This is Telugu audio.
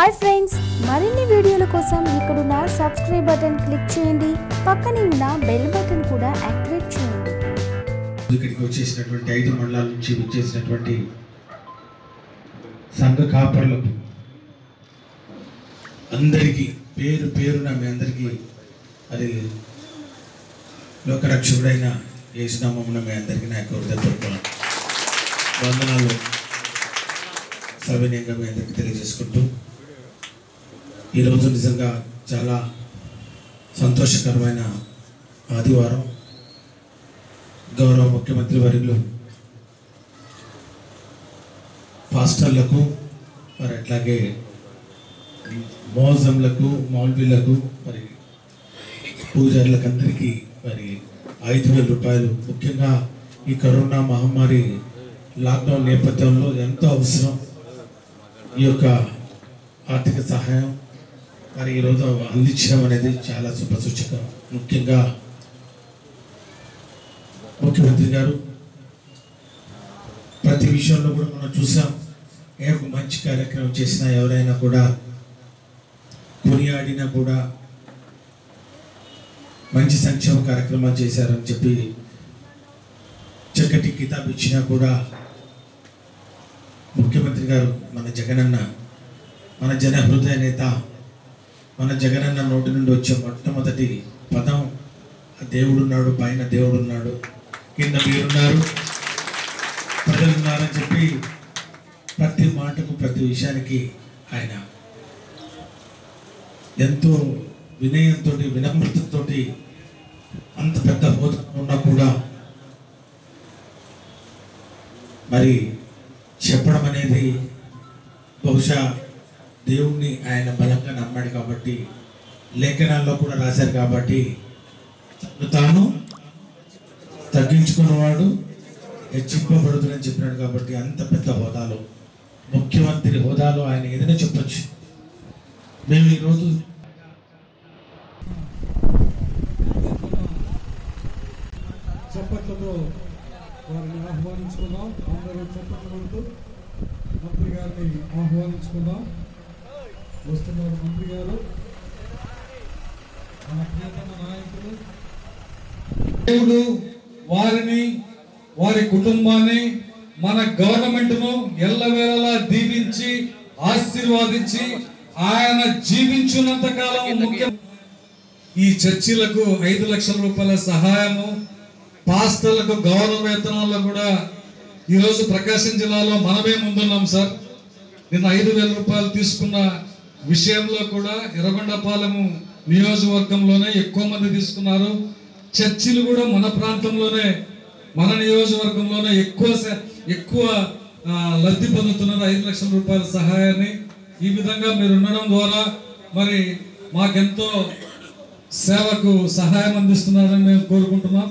హాయ్ ఫ్రెండ్స్ మరిన్ని వీడియోల కోసం ఇక్కడున్న సబ్స్క్రైబ్ బటన్ క్లిక్ చేయండి. పక్కనే ఉన్న బెల్ బటన్ కూడా యాక్టివేట్ చేయండి. ఇక్కడికి వచ్చేసినటువంటి ఐదు మండలాల నుంచి వచ్చేసినటువంటి సంఘ కాపర్లకు అందరికీ పేరు పేరున మీ అందరికీ అది లోకరక్షకుడైన యేసునామమున మీ అందరికీ నా యొక్క హృదయపూర్వక వందనాలు. సవినయంగా మీ అందరికీ తెలియజేసుకుంటూ ఈరోజు నిజంగా చాలా సంతోషకరమైన ఆదివారం. గౌరవ ముఖ్యమంత్రి వర్యులు పాస్టర్లకు మరి అట్లాగే మోజంలకు మౌల్వీలకు మరి పూజారులకు అందరికీ మరి ఐదు వేల రూపాయలు. ముఖ్యంగా ఈ కరోనా మహమ్మారి లాక్డౌన్ నేపథ్యంలో ఎంతో అవసరం ఈ యొక్క ఆర్థిక సహాయం. మరి ఈరోజు అందించడం అనేది చాలా శుభసూచకం ముఖ్యంగా ముఖ్యమంత్రి గారు ప్రతి విషయంలో కూడా మనం చూసాం ఏ ఒక మంచి కార్యక్రమం చేసినా ఎవరైనా కూడా కొనియాడినా కూడా మంచి సంక్షేమ కార్యక్రమాలు చేశారని చెప్పి చక్కటి కితాబ్ ఇచ్చినా కూడా ముఖ్యమంత్రి గారు మన జగనన్న మన జన హృదయ నేత మన జగనన్న నోటి నుండి వచ్చే మొట్టమొదటి పదం దేవుడున్నాడు పైన దేవుడున్నాడు కింద మీరున్నారు ప్రజలున్నారని చెప్పి ప్రతి మాటకు ప్రతి విషయానికి ఆయన ఎంతో వినయంతో వినమ్రతతో అంత పెద్ద హోదా ఉన్నా కూడా మరి చెప్పడం అనేది బహుశా దేవుణ్ణి ఆయన బలంగా నమ్మాడు కాబట్టి లేఖనాల్లో కూడా రాశారు కాబట్టి తాను తగ్గించుకున్నవాడు హెచ్చింపబడుతుందని చెప్పినాడు కాబట్టి అంత పెద్ద హోదాలో ముఖ్యమంత్రి హోదాలో ఆయన ఏదైనా చెప్పచ్చు. మేము ఈరోజు చప్పట్లతో వారిని ఆహ్వానించుకుందాం. అందరూ చప్పట్లు కొడుతూ మంత్రి గారిని ఆహ్వానించుకుందాం. వస్తున్నారు మంత్రి గారు. మన ప్రియతమ నాయకులు. దేవుడు వారిని వారి కుటుంబాన్ని మన గవర్నమెంట్ను ఎల్లవేళలా దీవించి ఆశీర్వాదించి ఆయన జీవించున్నంత కాలం ముఖ్యం ఈ చర్చిలకు ఐదు లక్షల రూపాయల సహాయము పాస్తలకు గౌరవ వేతనాల్లో కూడా ఈరోజు ప్రకాశం జిల్లాలో మనమే ముందున్నాం సార్. నిన్న ఐదు వేల రూపాయలు తీసుకున్న విషయంలో కూడా ఎర్రగొండపాలెము నియోజకవర్గంలోనే ఎక్కువ మంది తీసుకున్నారు. చర్చిలు కూడా మన ప్రాంతంలోనే మన నియోజకవర్గంలోనే ఎక్కువ ఎక్కువ లబ్ధి పొందుతున్నారు ఐదు లక్షల రూపాయల సహాయాన్ని. ఈ విధంగా మీరు ఉండడం ద్వారా మరి మాకెంతో సేవకు సహాయం అందిస్తున్నారని మేము కోరుకుంటున్నాం.